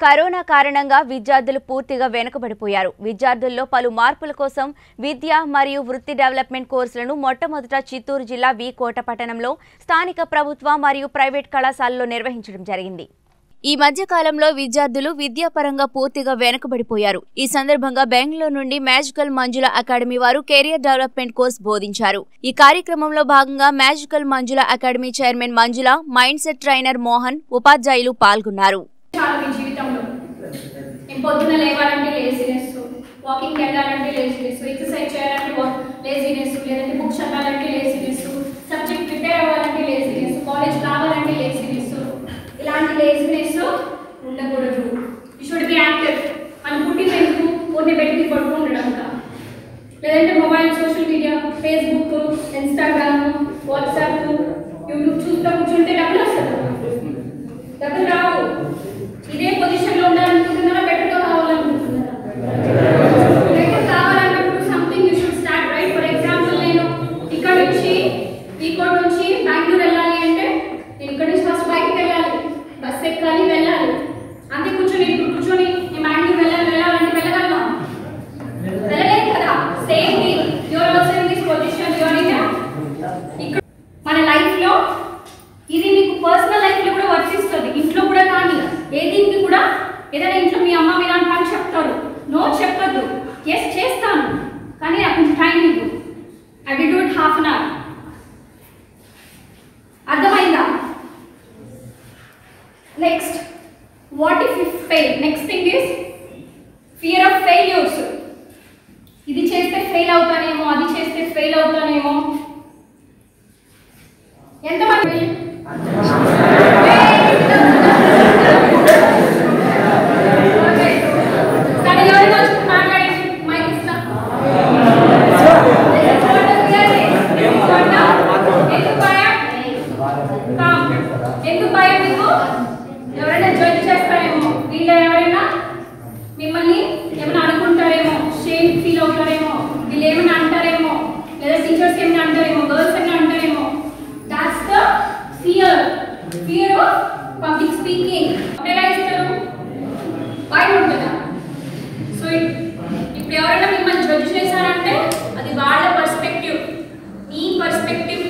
Corona కారణంగా విద్యార్థులు పూర్తిగా వెనుకబడిపోయారు. విద్యార్థుల్లో పలు మార్పుల కోసం విద్య మరియు వృత్తి డెవలప్మెంట్ కోర్సులను మొట్టమొదట చిత్తూరు జిల్లా వి కోట పట్టణంలో స్థానిక ప్రభుత్వ మరియు ప్రైవేట్ కళాశాలలో నిర్వహించడం జరిగింది. ఈ మధ్య కాలంలో విద్యార్థులు విద్యాపరంగా పూర్తిగా వెనుకబడిపోయారు. ఈ సందర్భంగా బెంగళూరు నుండి మ్యాజికల్ మంజుల అకాడమీ వారు కెరియర్ డెవలప్మెంట్ కోర్స్ బోధించారు. ఈ కార్యక్రమంలో భాగంగా మ్యాజికల్ మంజుల academy chairman Manjula mindset trainer Mohan ఉపాధ్యాయులు పాల్గొన్నారు. పొద్దున లేవాలంటే లేజినెస్ వాకింగ్ వెళ్ళాలంటే లేజినెస్ ఎక్సర్సైజ్ చేయాలంటే లేజినెస్ లేదంటే బుక్స్ చదవాలంటే లేజినెస్ సబ్జెక్ట్ ప్రిపేర్ అవ్వాలంటే లేజినెస్ కాలేజ్ కావాలంటే లేజినెస్ ఇలాంటి లేజినెస్ ఉండకూడదు. యూ షుడ్ బి యాక్టివ్ అని పుట్టిన ఎందుకు కొన్ని పెట్టి పడుకుండడం లేదంటే mobile social media Facebook Instagram WhatsApp ఈ కోట్ నుంచి బెంగళూరు వెళ్ళాలి అంటే నేను ఇక్కడ నుంచి ఫస్ట్ బైక్కి వెళ్ళాలి. బస్ ఎక్కాలి వెళ్ళాలి. అంతే కూర్చొని ఇప్పుడు కూర్చొని నేను బెంగళూరు వెళ్ళాలి వెళ్ళాలంటే వెళ్ళగలమా? వెళ్ళలేదు కదా. Same you're also in this position you're in ఇక్కడ మన లైఫ్లో ఇది మీకు పర్సనల్ లైఫ్లో కూడా వర్తిస్తుంది. ఇంట్లో కూడా కానీ ఏ దీనికి కూడా ఏదైనా ఇంట్లో మీ అమ్మ మీ నాన్న పని చెప్తారు. నో చెప్పద్దు. ఎస్ చేస్తాను. Next what if you fail next thing is fear of failures ఇది చేస్తే ఫెయిల్ అవుతానేమో అది చేస్తే ఫెయిల్ అవుతానేమో. ఎంతమంది? సరే వచ్చి మాట్లాడండి మైక్ ఎందుకు ఎందుకు భయం? మీకు ఎవరైనా జడ్జ్ చేస్తారేమో? వీళ్ళ ఎవరైనా మిమ్మల్ని ఏమైనా అనుకుంటారేమో? షేమ్ ఫీల్ అవుతారేమో? వీళ్ళు ఏమైనా అంటారేమో? లేదా టీచర్స్ ఏమైనా అంటారేమో? గర్ల్స్ ఏమైనా అంటారేమో? That's the fear fear of public speaking ఎలా ఇస్తారు బయట ఉంటుందా? సో ఇప్పుడు ఎవరైనా మిమ్మల్ని జడ్జ్ చేశారంటే అది వాళ్ళ పర్స్పెక్టివ్ నీ పర్స్పెక్టివ్